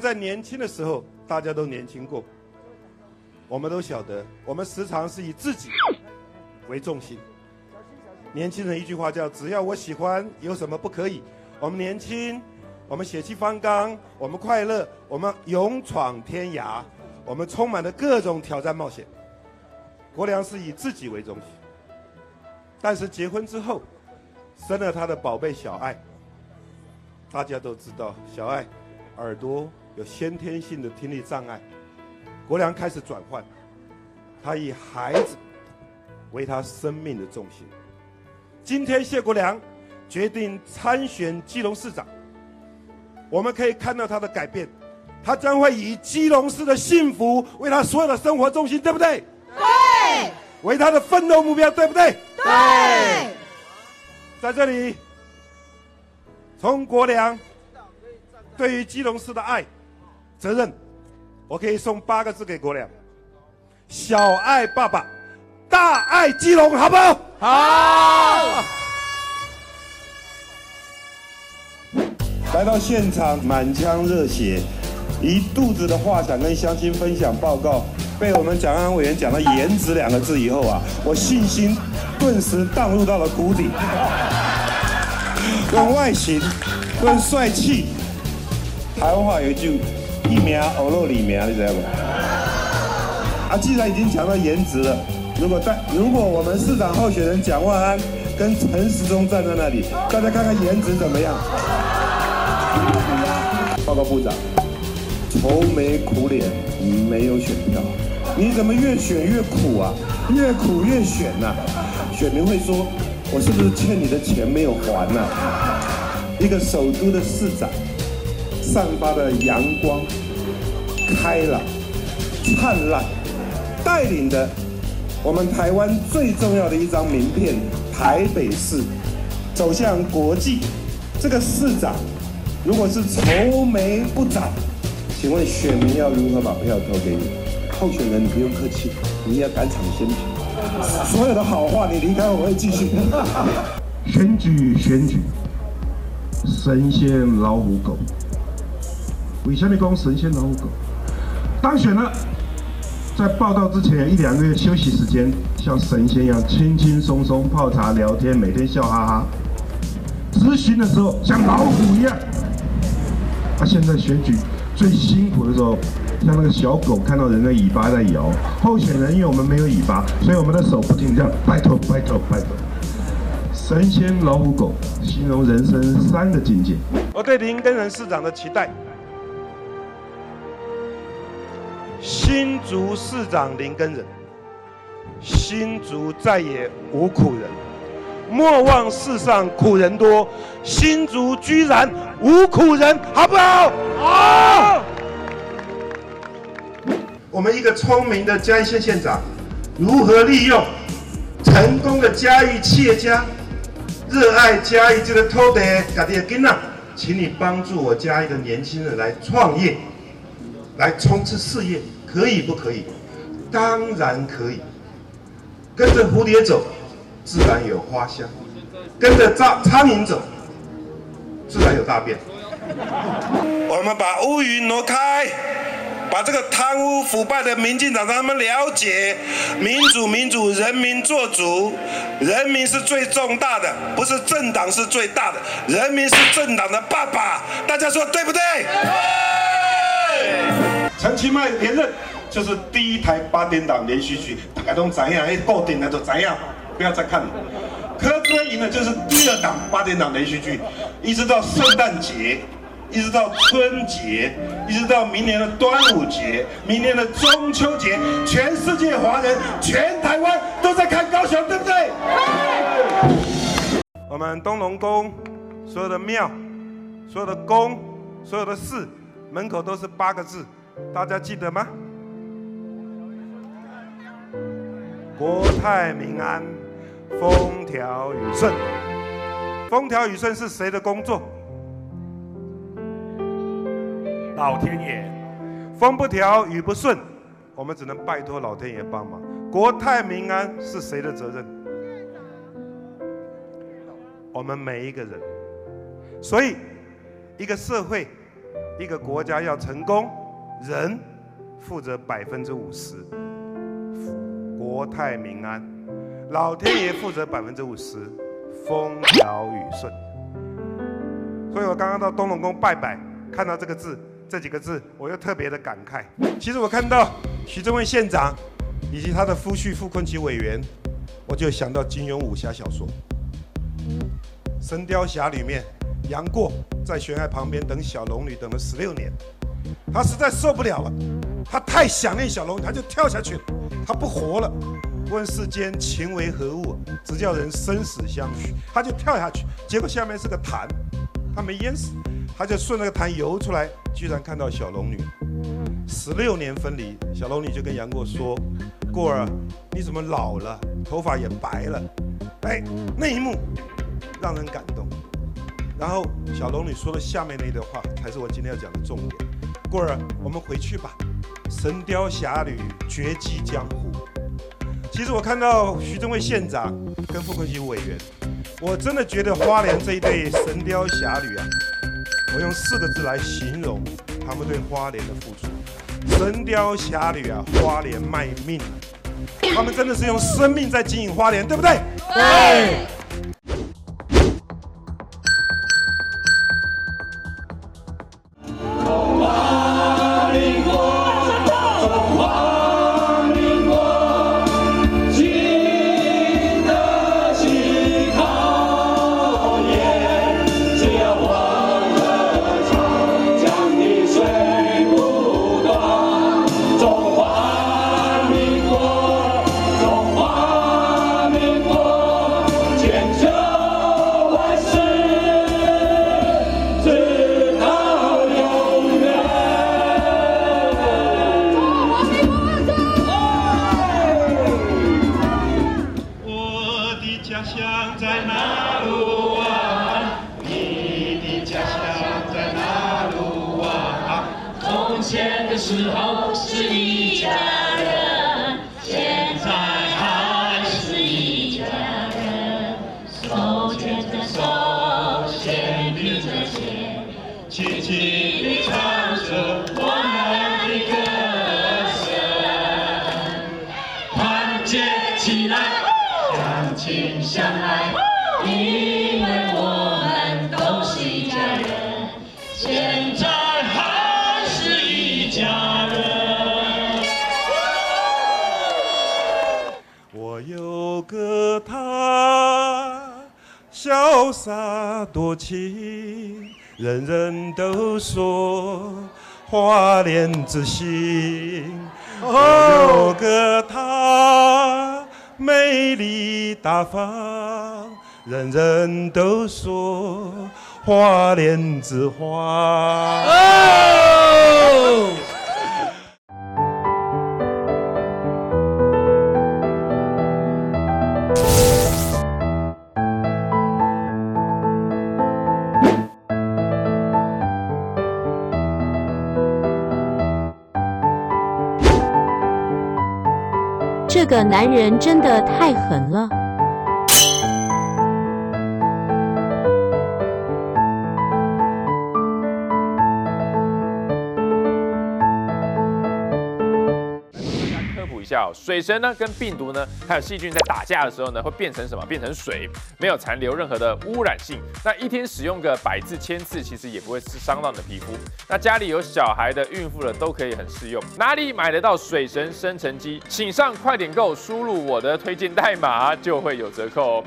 在年轻的时候，大家都年轻过，我们都晓得，我们时常是以自己为重心。年轻人一句话叫“只要我喜欢，有什么不可以”。我们年轻，我们血气方刚，我们快乐，我们勇闯天涯，我们充满了各种挑战冒险。国良是以自己为中心，但是结婚之后，生了他的宝贝小爱。大家都知道，小爱耳朵有先天性的听力障碍，国良开始转换，他以孩子为他生命的重心。今天谢国良决定参选基隆市长，我们可以看到他的改变，他将会以基隆市的幸福为他所有的生活重心，对不对？对。为他的奋斗目标，对不对？对。在这里。从国良对于基隆市的爱、责任，我可以送八个字给国良：小爱爸爸，大爱基隆，好不好？好。来到现场，满腔热血，一肚子的话想跟乡亲分享报告，被我们蒋安委员讲到“颜值”两个字以后啊，我信心顿时荡入到了谷底。论外形，论帅气，台湾话有一句“一名欧露里苗”，你知道不？啊，既然已经讲到颜值了，如果在如果我们市长候选人蒋万安跟陈时中站在那里，大家看看颜值怎么样？报告部长，愁眉苦脸，没有选票，你怎么越选越苦啊？越苦越选呐？选民会说。我是不是欠你的钱没有还呢？一个首都的市长，散发的阳光、开朗、灿烂，带领的我们台湾最重要的一张名片——台北市，走向国际。这个市长如果是愁眉不展，请问选民要如何把票投给你？候选人，你不用客气，你要赶场先。所有的好话，你离开我会继续。选举选举，神仙老虎狗。为什么讲神仙老虎狗？当选了，在报道之前一两个月休息时间，像神仙一样轻轻松松泡茶聊天，每天笑哈哈。执行的时候像老虎一样。他现在选举最辛苦的时候。像那个小狗看到人的尾巴在摇，候选人因为我们没有尾巴，所以我们的手不停这样，拜托拜托拜托。神仙老虎狗，形容人生三个境界。我对林根仁市长的期待，新竹市长林根仁，新竹再也无苦人，莫忘世上苦人多，新竹居然无苦人，好不好？好。我们一个聪明的嘉义县县长，如何利用成功的嘉义企业家，热爱嘉义这个土地，家己的囡仔，请你帮助我嘉义的年轻人来创业，来冲刺事业，可以不可以？当然可以。跟着蝴蝶走，自然有花香；跟着苍苍蝇走，自然有大便。我们把乌云挪开。把这个贪污腐败的民进党让他们了解，民主民主，人民做主，人民是最重大的，不是政党是最大的，人民是政党的爸爸，大家说对不对？陈其迈连任就是第一台八点档连续剧，大家都怎样？哎，固定的就怎样，不要再看了。柯哥赢了就是第二档八点档连续剧，一直到圣诞节。一直到春节，一直到明年的端午节，明年的中秋节，全世界华人，全台湾都在看高雄，对不对？我们东龙宫所有的庙、所有的宫、所有的寺门口都是八个字，大家记得吗？国泰民安，风调雨顺。风调雨顺是谁的工作？老天爷，风不调雨不顺，我们只能拜托老天爷帮忙。国泰民安是谁的责任？我们每一个人。所以，一个社会一个国家要成功，人负责百分之五十，国泰民安；老天爷负责百分之五十，风调雨顺。所以我刚刚到东龙宫拜拜，看到这个字，这几个字，我又特别的感慨。其实我看到徐正伟县长以及他的夫婿傅昆萁委员，我就想到金庸武侠小说《神雕侠侣》里面，杨过在悬崖旁边等小龙女等了十六年，他实在受不了了，他太想念小龙，他就跳下去了，他不活了。问世间情为何物，只叫人生死相许。他就跳下去，结果下面是个潭。他没淹死，他就顺那个潭游出来，居然看到小龙女。十六年分离，小龙女就跟杨过说：“过儿，你怎么老了，头发也白了？”哎，那一幕让人感动。然后小龙女说了下面那段话，才是我今天要讲的重点。一会儿，我们回去吧，《神雕侠侣》绝迹江湖。其实我看到徐正伟县长跟傅昆萁委员。我真的觉得花莲这一对神雕侠侣啊，我用四个字来形容他们对花莲的付出：神雕侠侣啊，花莲卖命，他们真的是用生命在经营花莲，对不对？对。想在那。潇洒多情，人人都说花莲之星。有个她美丽大方，人人都说花莲之花。这个男人真的太狠了。水神呢，跟病毒呢，还有细菌在打架的时候呢，会变成什么？变成水，没有残留任何的污染性。那一天使用个百次、千次，其实也不会伤到你的皮肤。那家里有小孩的、孕妇的都可以很适用。哪里买得到水神生成机？请上快点购，输入我的推荐代码就会有折扣哦。